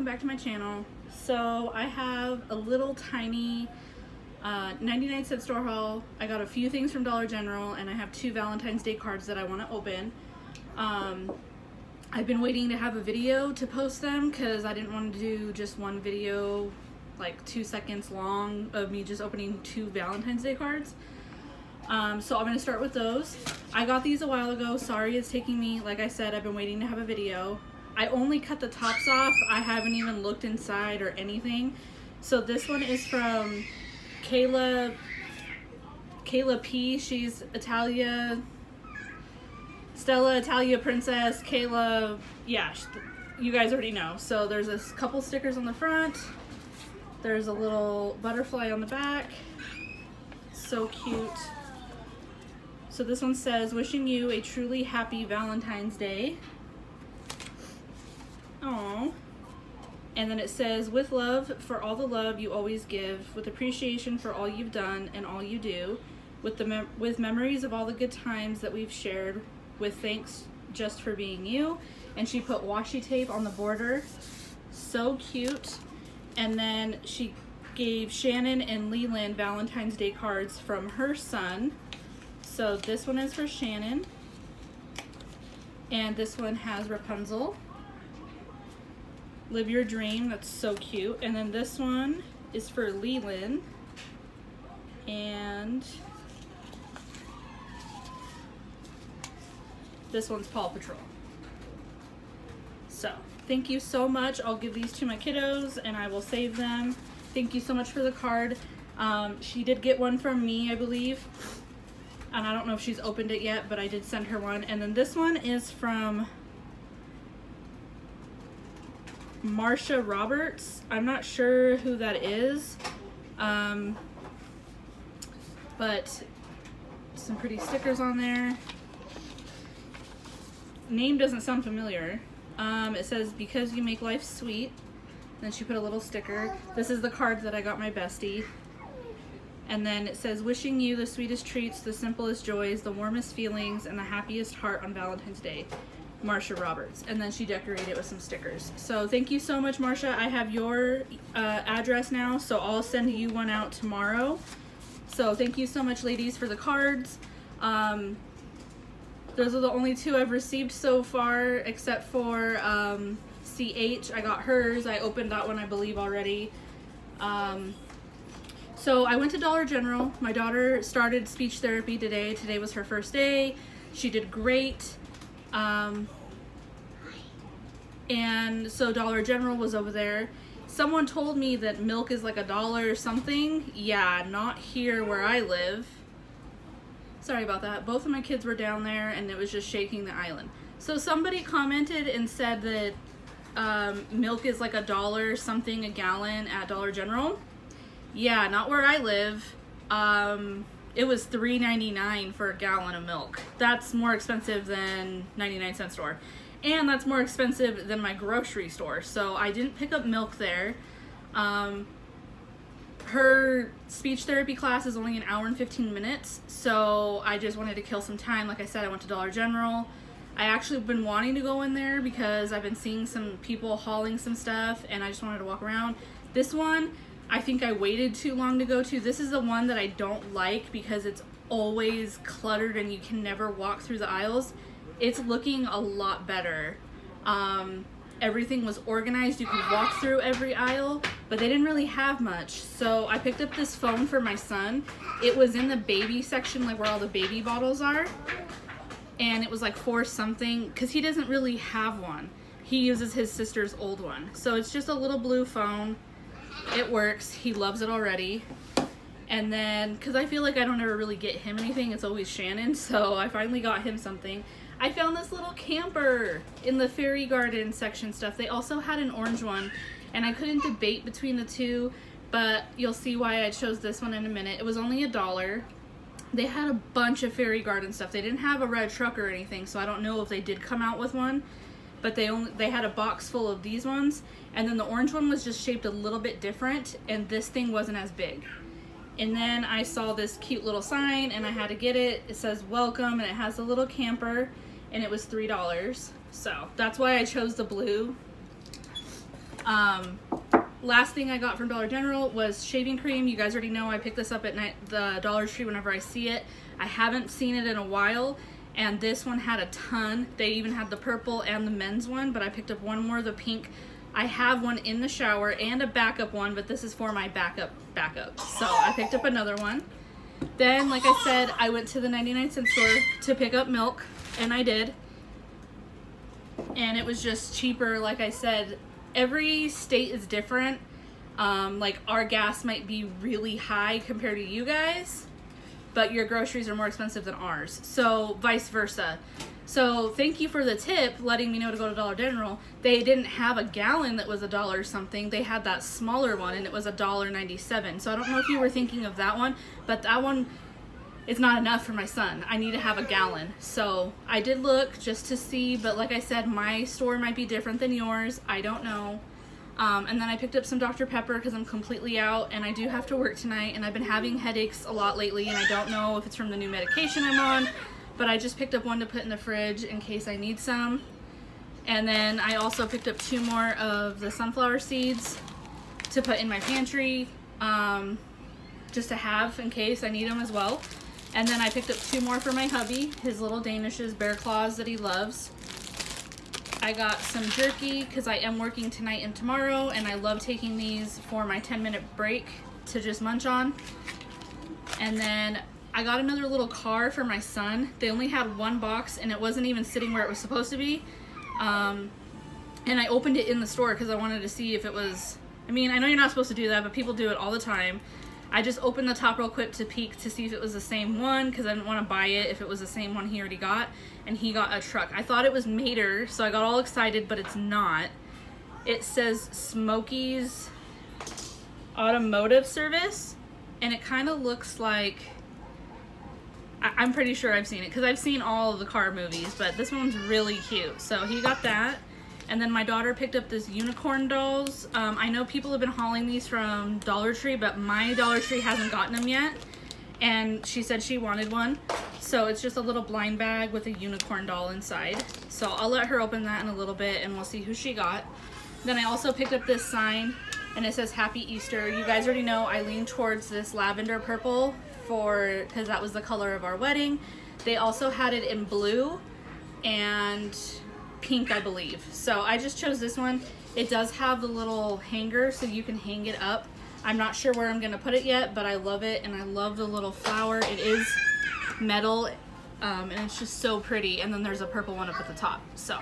welcome back to my channel. So I have a little tiny uh, 99 cent store haul. I got a few things from Dollar General and I have two Valentine's Day cards that I want to open. Um, I've been waiting to have a video to post them because I didn't want to do just one video like two seconds long of me just opening two Valentine's Day cards. Um, so I'm going to start with those. I got these a while ago. Sorry it's taking me, like I said, I've been waiting to have a video. I only cut the tops off. I haven't even looked inside or anything. So this one is from Kayla, Kayla P. She's Italia, Stella, Italia Princess, Kayla, yeah, you guys already know. So there's a couple stickers on the front. There's a little butterfly on the back. So cute. So this one says, wishing you a truly happy Valentine's Day. And then it says, with love for all the love you always give, with appreciation for all you've done and all you do, with the with memories of all the good times that we've shared, with thanks just for being you. And she put washi tape on the border. So cute. And then she gave Shannon and Leland Valentine's Day cards from her son. So this one is for Shannon. And this one has Rapunzel. Live Your Dream, that's so cute. And then this one is for Leland. And this one's Paw Patrol. So, thank you so much. I'll give these to my kiddos and I will save them. Thank you so much for the card. Um, she did get one from me, I believe. And I don't know if she's opened it yet, but I did send her one. And then this one is from Marsha Roberts. I'm not sure who that is. Um, but some pretty stickers on there. Name doesn't sound familiar. Um, it says, because you make life sweet. Then she put a little sticker. This is the card that I got my bestie. And then it says, wishing you the sweetest treats, the simplest joys, the warmest feelings, and the happiest heart on Valentine's Day. Marsha Roberts. And then she decorated it with some stickers. So thank you so much, Marsha. I have your uh, address now, so I'll send you one out tomorrow. So thank you so much, ladies, for the cards. Um, those are the only two I've received so far, except for um, CH. I got hers. I opened that one, I believe, already. Um, so I went to Dollar General. My daughter started speech therapy today. Today was her first day. She did great. Um, and so Dollar General was over there. Someone told me that milk is like a dollar or something. Yeah, not here where I live. Sorry about that. Both of my kids were down there and it was just shaking the island. So somebody commented and said that um, milk is like a dollar something a gallon at Dollar General. Yeah, not where I live. Um, it was $3.99 for a gallon of milk. That's more expensive than 99 cent store. And that's more expensive than my grocery store. So I didn't pick up milk there. Um, her speech therapy class is only an hour and 15 minutes. So I just wanted to kill some time. Like I said, I went to Dollar General. I actually been wanting to go in there because I've been seeing some people hauling some stuff and I just wanted to walk around. This one, I think I waited too long to go to. This is the one that I don't like because it's always cluttered and you can never walk through the aisles. It's looking a lot better. Um, everything was organized. You could walk through every aisle, but they didn't really have much. So I picked up this phone for my son. It was in the baby section, like where all the baby bottles are. And it was like for something, because he doesn't really have one. He uses his sister's old one. So it's just a little blue phone it works. He loves it already. And then, because I feel like I don't ever really get him anything, it's always Shannon, so I finally got him something. I found this little camper in the fairy garden section stuff. They also had an orange one, and I couldn't debate between the two, but you'll see why I chose this one in a minute. It was only a dollar. They had a bunch of fairy garden stuff. They didn't have a red truck or anything, so I don't know if they did come out with one but they only they had a box full of these ones and then the orange one was just shaped a little bit different and this thing wasn't as big and then I saw this cute little sign and I had to get it it says welcome and it has a little camper and it was three dollars so that's why I chose the blue Um, last thing I got from Dollar General was shaving cream. You guys already know I pick this up at night, the Dollar Tree whenever I see it. I haven't seen it in a while and this one had a ton. They even had the purple and the men's one, but I picked up one more, the pink. I have one in the shower and a backup one, but this is for my backup backup. So I picked up another one. Then, like I said, I went to the 99 cent store to pick up milk, and I did. And it was just cheaper, like I said. Every state is different. Um, like our gas might be really high compared to you guys but your groceries are more expensive than ours. So vice versa. So thank you for the tip, letting me know to go to Dollar General. They didn't have a gallon that was a dollar something. They had that smaller one and it was a dollar ninety-seven. So I don't know if you were thinking of that one, but that one is not enough for my son. I need to have a gallon. So I did look just to see, but like I said, my store might be different than yours. I don't know. Um, and then I picked up some Dr. Pepper because I'm completely out and I do have to work tonight and I've been having headaches a lot lately and I don't know if it's from the new medication I'm on, but I just picked up one to put in the fridge in case I need some. And then I also picked up two more of the sunflower seeds to put in my pantry um, just to have in case I need them as well. And then I picked up two more for my hubby, his little Danishes, bear claws that he loves. I got some jerky because I am working tonight and tomorrow and I love taking these for my 10 minute break to just munch on. And then I got another little car for my son. They only had one box and it wasn't even sitting where it was supposed to be. Um, and I opened it in the store because I wanted to see if it was, I mean, I know you're not supposed to do that, but people do it all the time. I just opened the top real quick to peek to see if it was the same one because I didn't want to buy it if it was the same one he already got. And he got a truck. I thought it was Mater, so I got all excited, but it's not. It says Smokey's Automotive Service, and it kind of looks like... I am pretty sure I've seen it because I've seen all of the car movies, but this one's really cute. So he got that. And then my daughter picked up this unicorn dolls. Um, I know people have been hauling these from Dollar Tree, but my Dollar Tree hasn't gotten them yet. And she said she wanted one. So it's just a little blind bag with a unicorn doll inside. So I'll let her open that in a little bit and we'll see who she got. Then I also picked up this sign and it says Happy Easter. You guys already know I lean towards this lavender purple for because that was the color of our wedding. They also had it in blue and pink, I believe. So I just chose this one. It does have the little hanger so you can hang it up. I'm not sure where I'm to put it yet, but I love it and I love the little flower. It is metal um, and it's just so pretty. And then there's a purple one up at the top. So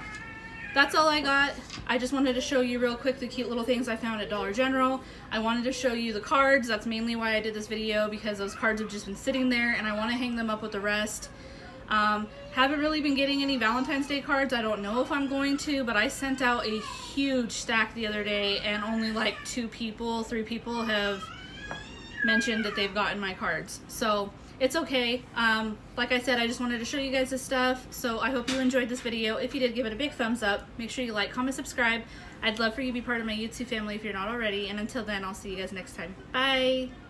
that's all I got. I just wanted to show you real quick the cute little things I found at Dollar General. I wanted to show you the cards. That's mainly why I did this video because those cards have just been sitting there and I want to hang them up with the rest. Um, haven't really been getting any Valentine's Day cards. I don't know if I'm going to, but I sent out a huge stack the other day and only like two people, three people have mentioned that they've gotten my cards. So it's okay. Um, like I said, I just wanted to show you guys this stuff. So I hope you enjoyed this video. If you did, give it a big thumbs up. Make sure you like, comment, subscribe. I'd love for you to be part of my YouTube family if you're not already. And until then, I'll see you guys next time. Bye!